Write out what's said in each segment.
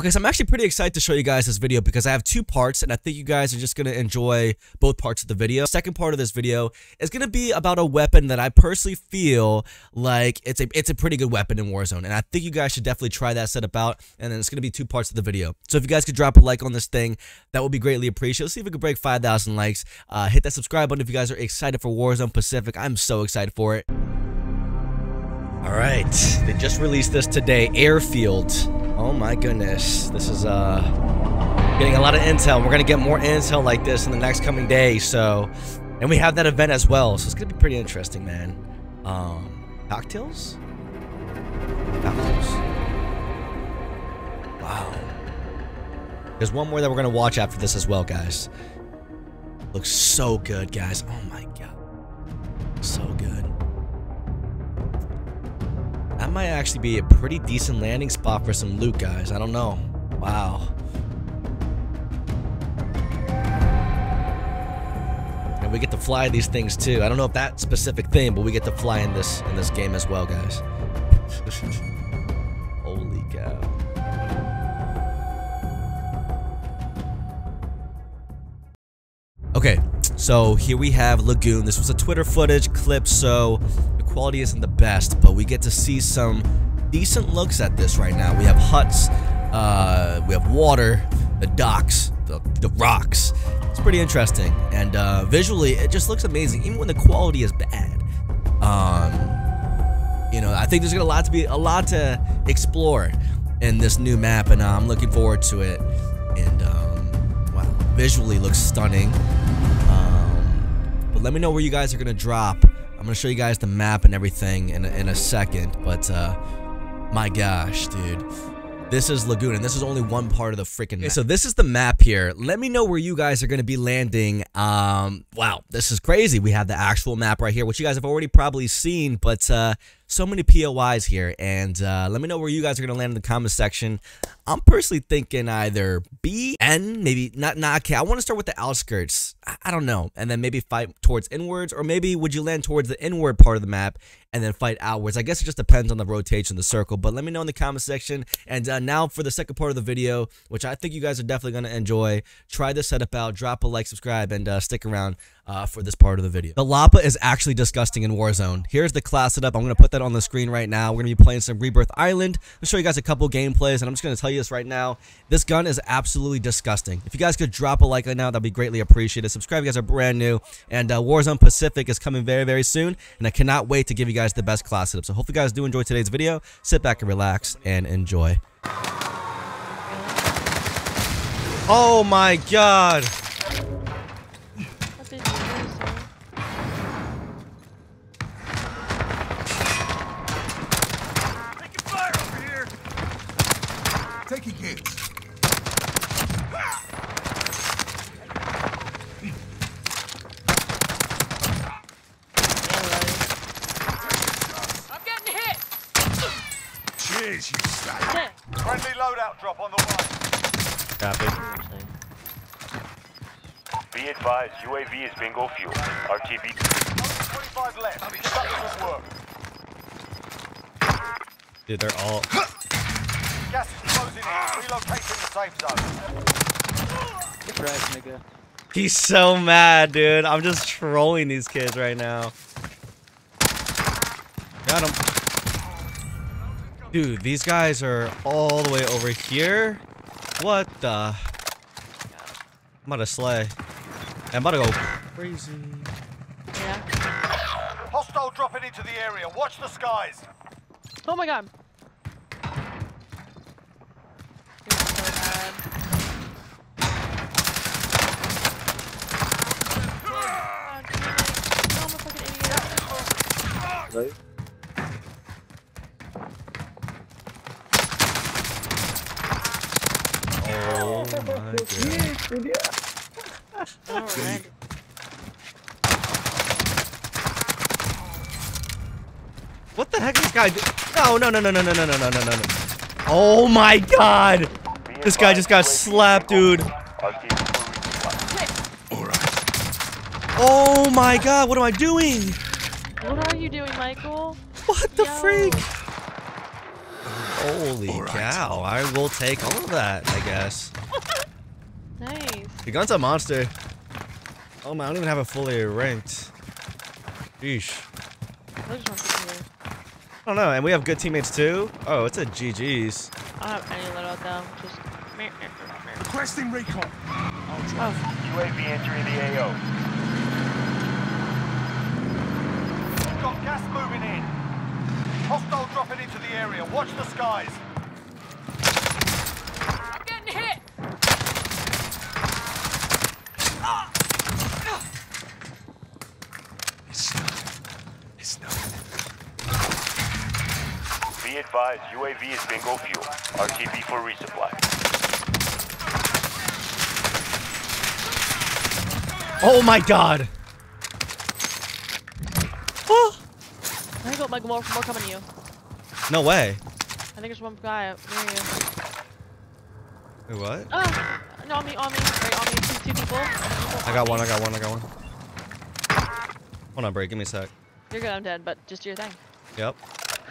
Okay, so I'm actually pretty excited to show you guys this video because I have two parts and I think you guys are just going to enjoy both parts of the video. Second part of this video is going to be about a weapon that I personally feel like it's a it's a pretty good weapon in Warzone and I think you guys should definitely try that setup out and then it's going to be two parts of the video. So if you guys could drop a like on this thing, that would be greatly appreciated. Let's see if we can break 5,000 likes. Uh, hit that subscribe button if you guys are excited for Warzone Pacific. I'm so excited for it. All right, they just released this today, Airfield. Oh my goodness, this is uh getting a lot of intel. We're gonna get more intel like this in the next coming days. So, and we have that event as well, so it's gonna be pretty interesting, man. Um, cocktails, cocktails. Wow. There's one more that we're gonna watch after this as well, guys. Looks so good, guys. Oh my god, so That might actually be a pretty decent landing spot for some loot, guys. I don't know. Wow. And we get to fly these things too. I don't know if that specific thing, but we get to fly in this in this game as well, guys. Holy cow. Okay, so here we have Lagoon. This was a Twitter footage clip, so quality isn't the best, but we get to see some decent looks at this right now. We have huts, uh, we have water, the docks, the, the rocks. It's pretty interesting, and uh, visually, it just looks amazing, even when the quality is bad. Um, you know, I think there's gonna a lot to be a lot to explore in this new map, and uh, I'm looking forward to it. And um, wow, visually looks stunning. Um, but let me know where you guys are gonna drop. I'm gonna show you guys the map and everything in a, in a second. But uh, my gosh, dude. This is Lagoon, and this is only one part of the freaking map. Okay, so this is the map here. Let me know where you guys are going to be landing. Um, wow, this is crazy. We have the actual map right here, which you guys have already probably seen, but uh, so many POIs here. And uh, let me know where you guys are going to land in the comment section. I'm personally thinking either B, N, maybe not, not okay. I want to start with the outskirts. I, I don't know. And then maybe fight towards inwards, or maybe would you land towards the inward part of the map and then fight outwards? I guess it just depends on the rotation of the circle, but let me know in the comment section. And uh, now for the second part of the video, which I think you guys are definitely going to enjoy. Try this setup out, drop a like, subscribe, and uh, stick around uh, for this part of the video. The Lapa is actually disgusting in Warzone. Here's the class setup. I'm going to put that on the screen right now. We're going to be playing some Rebirth Island. I'll show you guys a couple gameplays, and I'm just going to tell you this right now. This gun is absolutely disgusting. If you guys could drop a like right now, that'd be greatly appreciated. Subscribe if you guys are brand new, and uh, Warzone Pacific is coming very, very soon, and I cannot wait to give you guys the best class setup. So hopefully you guys do enjoy today's video. Sit back and relax and enjoy. Oh my god! What did you do, sir? Taking fire over here! Taking hits. I'm getting hit! Cheers, you slag. Sick. Friendly loadout drop on the way. Copy. Be advised, UAV is bingo fuel. RTB. 25 left. Dude, they're all... Gas is closing in. Relocating the safe zone. Get wrecked, nigga. He's so mad, dude. I'm just trolling these kids right now. Got him. Dude, these guys are all the way over here. What the? I'm about to slay. I'm about to go crazy. Yeah. Hostile dropping into the area. Watch the skies. Oh my god. You're so bad. God damn it. No, I'm a fucking idiot. Oh my god. Alright. What the heck is this guy do? No, no, no, no, no, no, no, no, no, no, no. Oh my god. This guy just got advised, UAV is slapped, dude. fuel. RTB for resupply. All right. Oh my god, what am I doing? What are you doing, Michael? What the Yo. freak? Holy All right. cow! I will take all of that. I guess. Nice. The gun's a monster. Oh man, I don't even have a fully ranked. Sheesh. I just want to hear. I don't know, and we have good teammates too. Oh, it's a GG's. I don't have any loadout though. Just. Requesting recon. I'll try. Oh, UAV entering the AO. We've got gas moving in. Hostile dropping into the area. Watch the skies. I'm getting hit. It's snowing. It's snowing. Be advised, UAV is bingo fuel. RTB for resupply. Oh my god! Oh, I got like more, more coming to you. no way. I think there's one guy up near you. Wait, what? Ah, no, on me, on me, right on me. Two, two people. I got one, I got one, I got one. Hold on, Bray. Give me a sec. You're good. I'm dead, but just do your thing. Yep.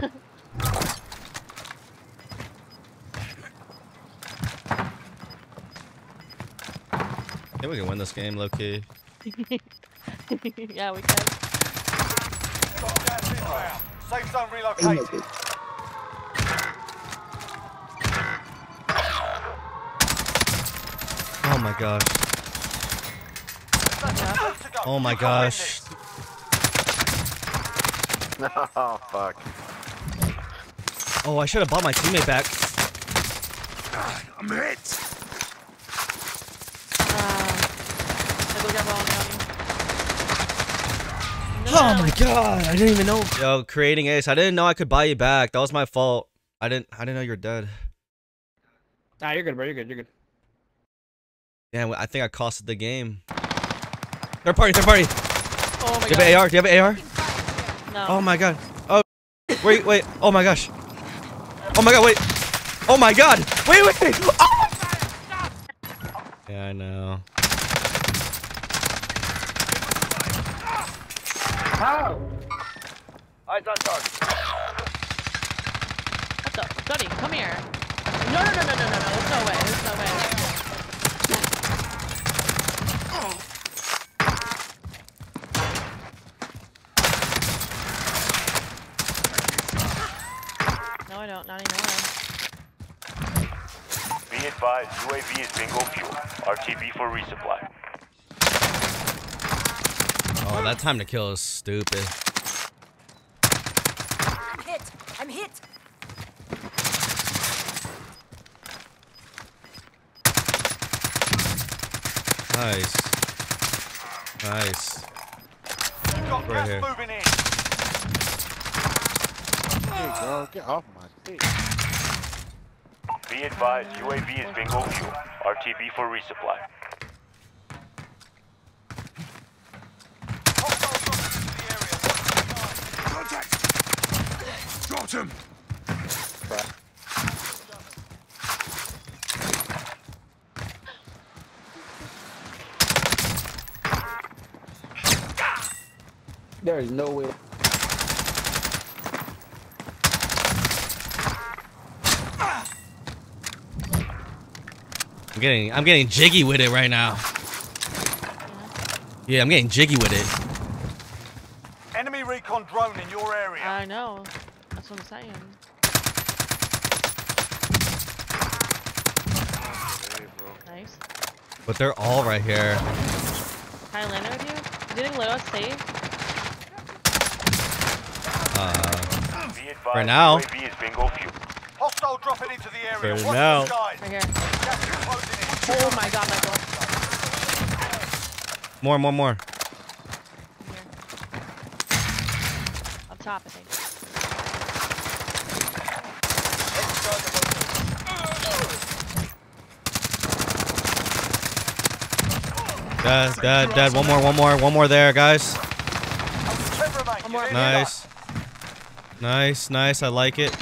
I think we can win this game, low key. yeah, we can. Safe zone relocated. Oh my gosh. Good to go. Oh my You can win gosh. This. Oh, fuck. Oh, I should have bought my teammate back. Ah, I'm hit. Uh, I go grab all on you. Oh my god, I didn't even know. Yo, creating ace. I didn't know I could buy you back. That was my fault. I didn't. I didn't know you were dead. Nah, you're good, bro. You're good. You're good. Damn, I think I costed the game. Third party, third party. Oh my Do you god. have an AR? Do you have an AR? No. Oh my god. Oh, wait, wait. Oh my gosh. Oh my god, wait. Oh my god. Wait, wait, wait. Oh! Yeah, I know. How? Eyes on target. What the? Sonny, come here. No, no, no, no, no, no, no. There's no way. There's no way. No, I don't. Not anymore. Be advised, UAV is bingo fuel. RTB for resupply. Oh, that time to kill is stupid. I'm hit. I'm hit. Nice. Nice. We've got Right gas here. moving in. Hey, bro, get off my dick. Be advised, UAV is bingo fuel. RTB for resupply. Hostile dropping into the area. Watch the skies. Contact. Got him. There is no way. Getting I'm getting jiggy with it right now. Yeah, I'm getting jiggy with it. Enemy recon drone in your area. I know. That's what I'm saying. Nice. But they're all right here. Can I land with you? Do you think Lodo's safe? Uh, Right now. UAV is bingo. Hostile dropping into the area. Right Watch now. the skies. Right here. Gas is closing. Oh my god, Michael. more, more, more. Here. Up top, I think. Dead, dead, dead. One more, one more, one more there, guys. Ten remain. One more. Get in Nice. Nice, nice. I like it.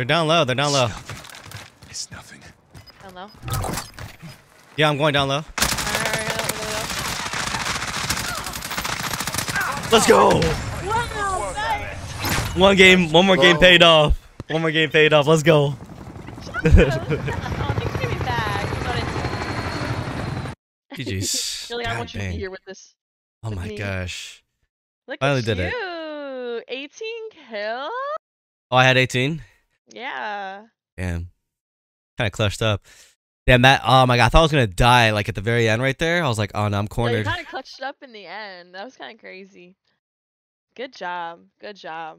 They're down low. They're down low. It's nothing. Hello. Yeah, I'm going down low. Let's go. Wow, nice. One game. One more game paid off. One more game paid off. Let's go. oh, thanks for giving me back. You got into it. GG's. You're I God want you to be here with this. Oh with my me. gosh. Look Finally at did it. 18 kills? Oh, I had 18. Yeah. Damn. Kind of clutched up. Damn that. Oh my god. I thought I was gonna die like at the very end right there. I was like, oh no, I'm Yeah, you cornered. kind of clutched up in the end. That was kind of crazy. Good job. Good job.